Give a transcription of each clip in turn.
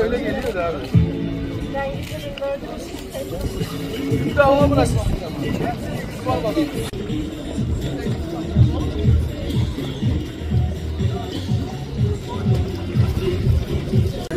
Öyle geliyor da abi. Bir de hava bırakın.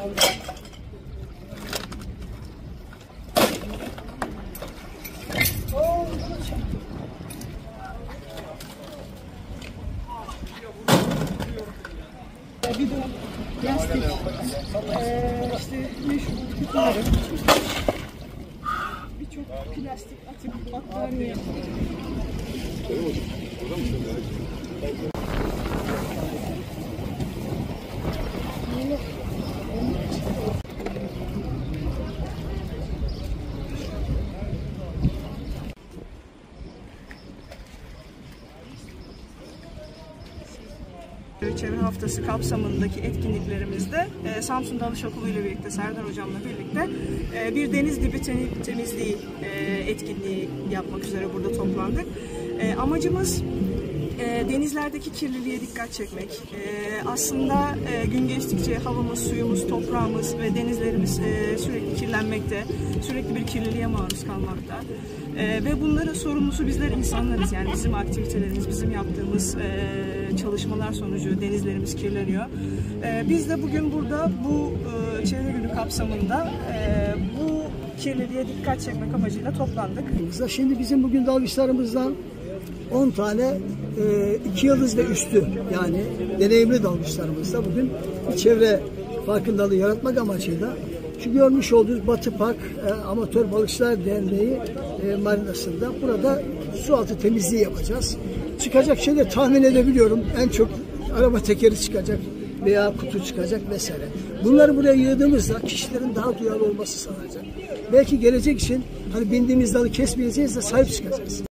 çıkacağız? Plastik. Ee, işte meşhur kutuları. Birçok plastik atık battaniye. Çevre Haftası kapsamındaki etkinliklerimizde e, Samsun Dalış Okulu ile birlikte Serdar Hocam'la birlikte e, bir deniz dibi temizliği e, etkinliği yapmak üzere burada toplandık. E, amacımız e, denizlerdeki kirliliğe dikkat çekmek. E, aslında e, gün geçtikçe havamız, suyumuz, toprağımız ve denizlerimiz e, sürekli kirlenmekte, sürekli bir kirliliğe maruz kalmakta. E, ve bunların sorumlusu bizler insanlarız. Yani bizim aktivitelerimiz, bizim yaptığımız e, çalışmalar sonucu denizlerimiz kirleniyor. E, biz de bugün burada bu e, çevre günü kapsamında e, bu kirliliğe dikkat çekmek amacıyla toplandık. Şimdi bizim bugün dalgıçlarımızdan 10 tane 2 yıldız ve üstü yani deneyimli dalgıçlarımızda bugün bir çevre farkındalığı yaratmak amacıyla şu görmüş olduğunuz Batı Park e, Amatör Balıkçılar Derneği e, marinasında burada su altı temizliği yapacağız. Çıkacak şeyleri tahmin edebiliyorum. En çok araba tekeri çıkacak veya kutu çıkacak vesaire. Bunları buraya yığdığımızda kişilerin daha duyarlı olması sağlayacak. Belki gelecek için hani bindiğimiz dalı kesmeyeceğiz de sahip çıkacağız.